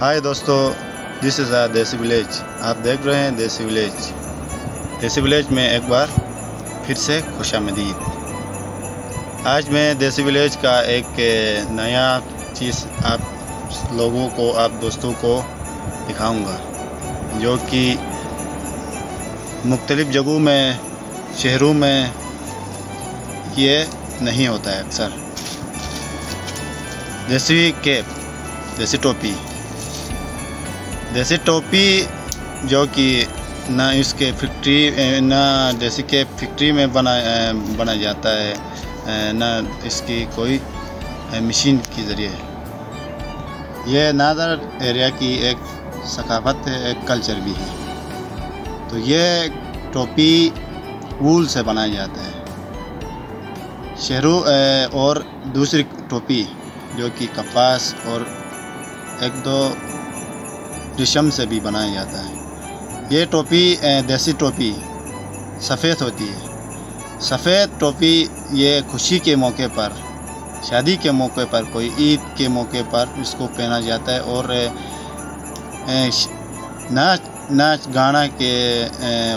हाय दोस्तों. This is आ देसी village आप देख रहे हैं देसी विलेज देसी विलेज में एक बार फिर से खुश आमदीद आज मैं देसी विलेज का एक नया चीज़ आप लोगों को, आप दोस्तों को दिखाऊँगा, जो कि मुख्तलिफ़ जगहों में, शहरों में ये नहीं होता है, अक्सर। देसी कैप देसी टोपी देसी टोपी जो कि ना इसके फैक्ट्री ना जैसे कि फैक्ट्री में बना बना जाता है ना इसकी कोई मशीन के ज़रिए। यह नादर एरिया की एक सकाफत है, एक कल्चर भी है। तो ये टोपी वूल से बनाया जाता है। शहरों और दूसरी टोपी जो कि कपास और एक दो रेशम से भी बनाया जाता है। ये टोपी देसी टोपी सफ़ेद होती है। सफ़ेद टोपी ये खुशी के मौके पर, शादी के मौके पर, कोई ईद के मौके पर इसको पहना जाता है और नाच नाच गाना के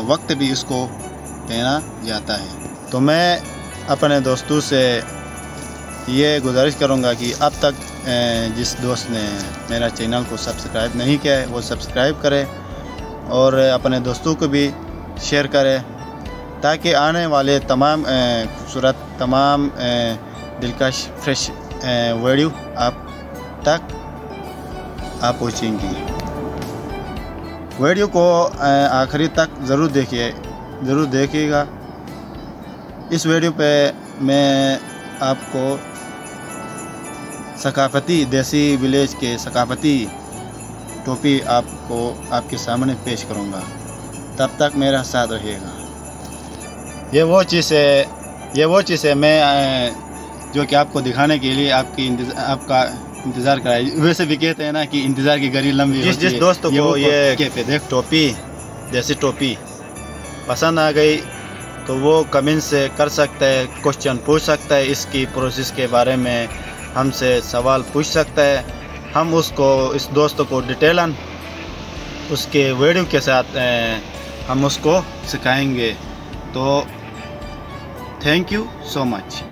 वक्त भी इसको पहना जाता है। तो मैं अपने दोस्तों से ये गुजारिश करूँगा कि अब तक जिस दोस्त ने मेरा चैनल को सब्सक्राइब नहीं किया है, वो सब्सक्राइब करे और अपने दोस्तों को भी शेयर करें, ताकि आने वाले तमाम खूबसूरत, तमाम दिलकश, फ्रेश वीडियो आप तक आप पहुँचेंगी। वीडियो को आखिरी तक ज़रूर देखिए, ज़रूर देखिएगा। इस वीडियो पे मैं आपको सकाफती देसी विलेज के सकाफती टोपी आपको आपके सामने पेश करूँगा। तब तक मेरा साथ रहिएगा। ये वो चीज़ है ये वो चीज़ है मैं जो कि आपको दिखाने के लिए आपकी आपका इंतज़ार कराई वैसे भी कहते हैं ना कि इंतज़ार की गरी लंबी जिस जिस दोस्त को ये, ये देख। टोपी देसी टोपी पसंद आ गई तो वो कमेंट से कर सकता है क्वेश्चन पूछ सकता है इसकी प्रोसेस के बारे में। हमसे सवाल पूछ सकता है। हम उसको, इस दोस्त को डिटेलन, उसके वीडियो के साथ हम उसको सिखाएँगे। तो थैंक यू सो मच